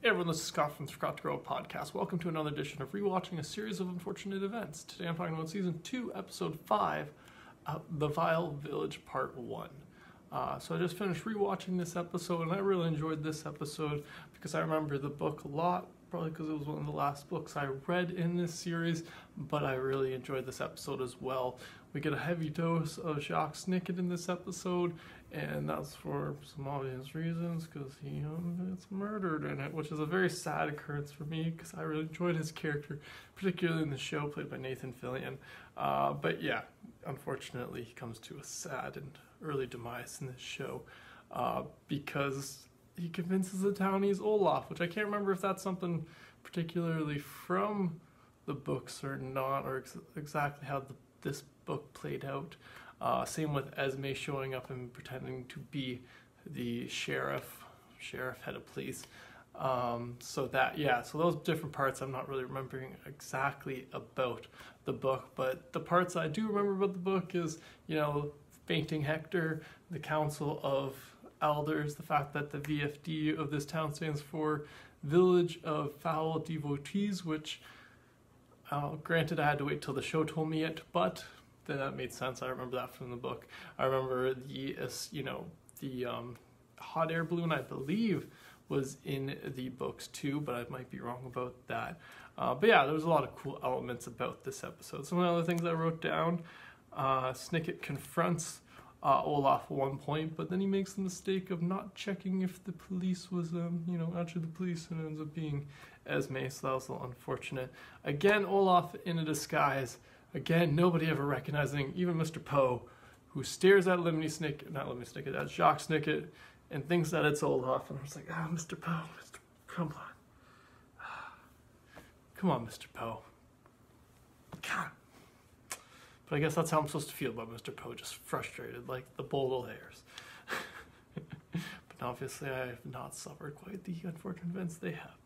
Hey everyone, this is Scott from the Forgot to Grow podcast. Welcome to another edition of Rewatching a Series of Unfortunate Events. Today I'm talking about Season 2, Episode 5, uh, The Vile Village Part 1. Uh, so I just finished rewatching this episode and I really enjoyed this episode because I remember the book a lot, probably because it was one of the last books I read in this series, but I really enjoyed this episode as well. We get a heavy dose of Jacques Snicket in this episode, and that's for some obvious reasons because he um, gets murdered in it, which is a very sad occurrence for me because I really enjoyed his character, particularly in the show played by Nathan Fillion. Uh, but yeah, unfortunately, he comes to a sad and early demise in this show uh, because he convinces the townies Olaf, which I can't remember if that's something particularly from the books or not, or ex- exactly how the, this book played out. Uh, same with Esme showing up and pretending to be the sheriff, sheriff head of police. Um, so that yeah, so those different parts I'm not really remembering exactly about the book, but the parts I do remember about the book is you know fainting Hector, the Council of Elders, the fact that the VFD of this town stands for Village of Foul Devotees, which uh, granted I had to wait till the show told me it, but then that made sense. I remember that from the book. I remember the you know the um, hot air balloon I believe was in the books too, but I might be wrong about that. Uh, but yeah, there was a lot of cool elements about this episode. Some of the other things I wrote down. Uh, Snicket confronts uh, Olaf one point, but then he makes the mistake of not checking if the police was, um, you know, actually the police, and ends up being Esme. So that was a little unfortunate. Again, Olaf in a disguise. Again, nobody ever recognizing, even Mr. Poe, who stares at Lemony Snicket, not Lemony Snicket, at Jacques Snicket, and thinks that it's Olaf. And I was like, ah, oh, Mr. Poe, Mr. come on. Come on, Mr. Poe. God. But I guess that's how I'm supposed to feel about Mr. Poe, just frustrated, like the Baudelaires. but obviously, I have not suffered quite the unfortunate events they have.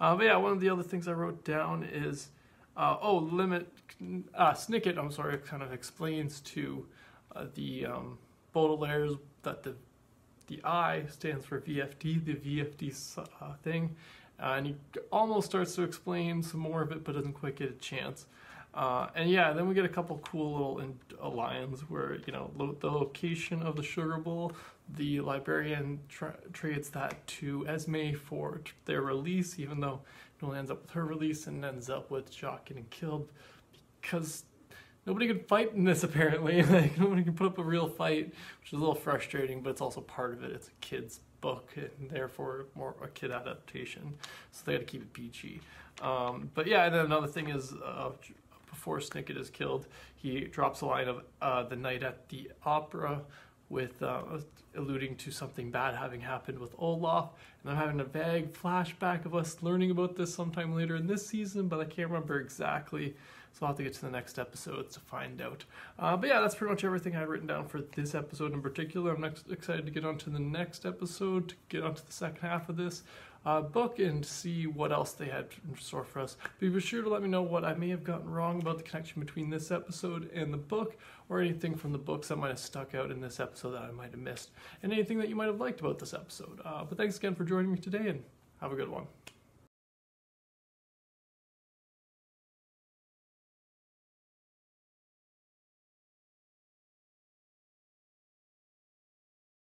Uh, but yeah, one of the other things I wrote down is uh, oh, Lemony uh, Snicket. I'm sorry, kind of explains to uh, the um, Baudelaires that the the I stands for VFD, the VFD uh, thing, uh, and he almost starts to explain some more of it, but doesn't quite get a chance. Uh, and yeah, then we get a couple cool little in, uh, where, you know, lo- the location of the Sugar Bowl, the librarian tra- trades that to Esme for their release, even though it only ends up with her release and ends up with Jacques getting killed because nobody can fight in this apparently. like nobody can put up a real fight, which is a little frustrating, but it's also part of it. It's a kid's book and therefore more a kid adaptation, so they got to keep it PG. Um, but yeah, and then another thing is uh, before Snicket is killed, he drops a line of uh, the night at the opera with uh, alluding to something bad having happened with Olaf. And I'm having a vague flashback of us learning about this sometime later in this season, but I can't remember exactly. So I'll have to get to the next episodes to find out. Uh, but yeah, that's pretty much everything I've written down for this episode in particular. I'm next excited to get on to the next episode, to get on to the second half of this uh, book and see what else they had in store for us. But be sure to let me know what I may have gotten wrong about the connection between this episode and the book, or anything from the books that might have stuck out in this episode that I might have missed, and anything that you might have liked about this episode. Uh, but thanks again for joining me today, and have a good one.